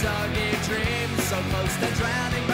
soggy dreams, so close to drowning.